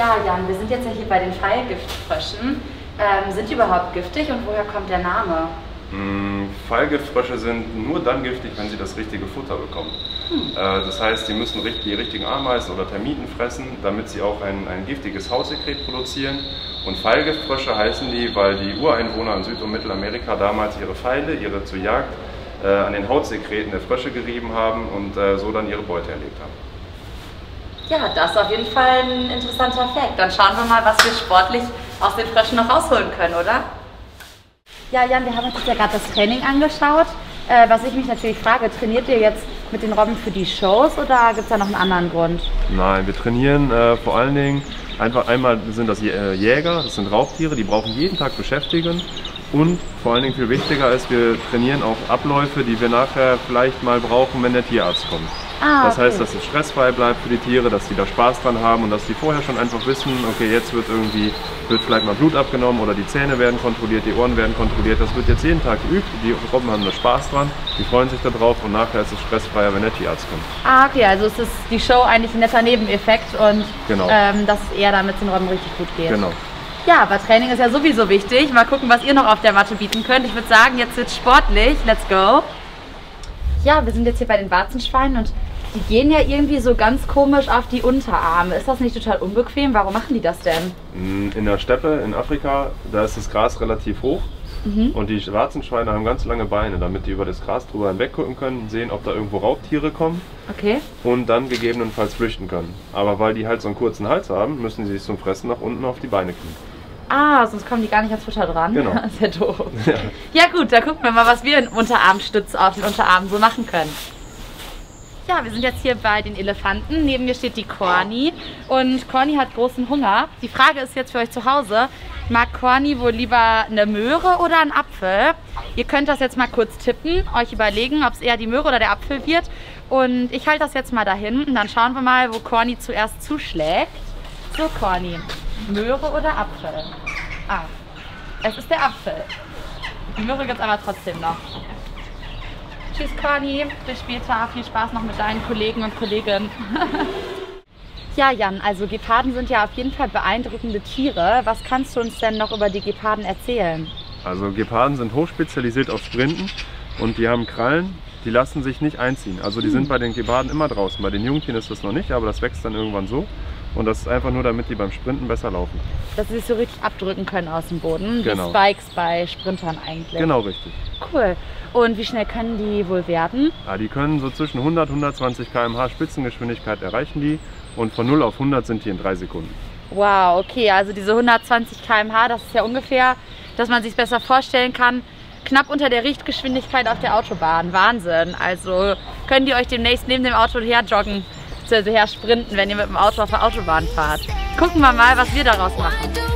Ja, Jan, wir sind jetzt ja hier bei den Pfeilgiftfröschen. Ähm, sind die überhaupt giftig und woher kommt der Name? Mm, Fallgiftfrösche sind nur dann giftig, wenn sie das richtige Futter bekommen. Hm. Äh, das heißt, sie müssen die richtigen Ameisen oder Termiten fressen, damit sie auch ein, ein giftiges Hautsekret produzieren. Und Pfeilgiftfrösche heißen die, weil die Ureinwohner in Süd- und Mittelamerika damals ihre Pfeile, ihre zur Jagd, äh, an den Hautsekreten der Frösche gerieben haben und äh, so dann ihre Beute erlebt haben. Ja, das ist auf jeden Fall ein interessanter Fakt. Dann schauen wir mal, was wir sportlich aus den Fröschen noch rausholen können, oder? Ja, Jan, wir haben uns ja gerade das Training angeschaut. Äh, was ich mich natürlich frage, trainiert ihr jetzt mit den Robben für die Shows oder gibt es da noch einen anderen Grund? Nein, wir trainieren äh, vor allen Dingen einfach einmal sind das äh, Jäger, das sind Raubtiere, die brauchen jeden Tag Beschäftigung und vor allen Dingen viel wichtiger ist, wir trainieren auch Abläufe, die wir nachher vielleicht mal brauchen, wenn der Tierarzt kommt. Ah, das heißt, dass es stressfrei bleibt für die Tiere, dass die da Spaß dran haben und dass die vorher schon einfach wissen, okay, jetzt wird irgendwie, wird vielleicht mal Blut abgenommen oder die Zähne werden kontrolliert, die Ohren werden kontrolliert. Das wird jetzt jeden Tag geübt. Die Robben haben da Spaß dran, die freuen sich darauf und nachher ist es stressfreier, wenn der Tierarzt kommt. Ah, okay, also ist die Show eigentlich ein netter Nebeneffekt und genau. ähm, dass es eher damit den Robben richtig gut geht. Genau. Ja, aber Training ist ja sowieso wichtig. Mal gucken, was ihr noch auf der Matte bieten könnt. Ich würde sagen, jetzt wird sportlich. Let's go. Ja, wir sind jetzt hier bei den Warzenschweinen und die gehen ja irgendwie so ganz komisch auf die Unterarme. Ist das nicht total unbequem? Warum machen die das denn? Mm, in der Steppe in Afrika, da ist das Gras relativ hoch. Mhm. Und die Warzenschweine haben ganz lange Beine, damit die über das Gras drüber hinweg gucken können, sehen, ob da irgendwo Raubtiere kommen. Okay. Und dann gegebenenfalls flüchten können. Aber weil die halt so einen kurzen Hals haben, müssen sie sich zum Fressen nach unten auf die Beine knien. Ah, sonst kommen die gar nicht ans Futter dran. Genau. Das ist ja doof. Ja. ja gut, da gucken wir mal, was wir in Unterarmstütz auf den Unterarmen so machen können. Ja, wir sind jetzt hier bei den Elefanten. Neben mir steht die Corny. Und Corny hat großen Hunger. Die Frage ist jetzt für euch zu Hause, mag Corny wohl lieber eine Möhre oder einen Apfel? Ihr könnt das jetzt mal kurz tippen, euch überlegen, ob es eher die Möhre oder der Apfel wird. Und ich halte das jetzt mal dahin und dann schauen wir mal, wo Corny zuerst zuschlägt. So, Corny, Möhre oder Apfel? Ah, es ist der Apfel. Die Möhre gibt es aber trotzdem noch. Tschüss Conny, bis später. Viel Spaß noch mit deinen Kollegen und Kolleginnen. ja, Jan, also Geparden sind ja auf jeden Fall beeindruckende Tiere. Was kannst du uns denn noch über die Geparden erzählen? Also Geparden sind hochspezialisiert auf Sprinten und die haben Krallen, die lassen sich nicht einziehen. Also die hm. sind bei den Geparden immer draußen. Bei den Jungtieren ist das noch nicht, aber das wächst dann irgendwann so. Und das ist einfach nur, damit die beim Sprinten besser laufen. Dass sie sich so richtig abdrücken können aus dem Boden. Genau. Wie Spikes bei Sprintern eigentlich. Genau, richtig. Cool. Und wie schnell können die wohl werden? Ja, die können so zwischen 100 und 120 km/h Spitzengeschwindigkeit erreichen die. Und von 0 auf 100 sind die in drei Sekunden. Wow, okay. Also diese 120 km/h, das ist ja ungefähr, dass man sich besser vorstellen kann, knapp unter der Richtgeschwindigkeit auf der Autobahn. Wahnsinn. Also können die euch demnächst neben dem Auto her joggen beziehungsweise sprinten, wenn ihr mit dem Auto auf der Autobahn fahrt. Gucken wir mal, was wir daraus machen.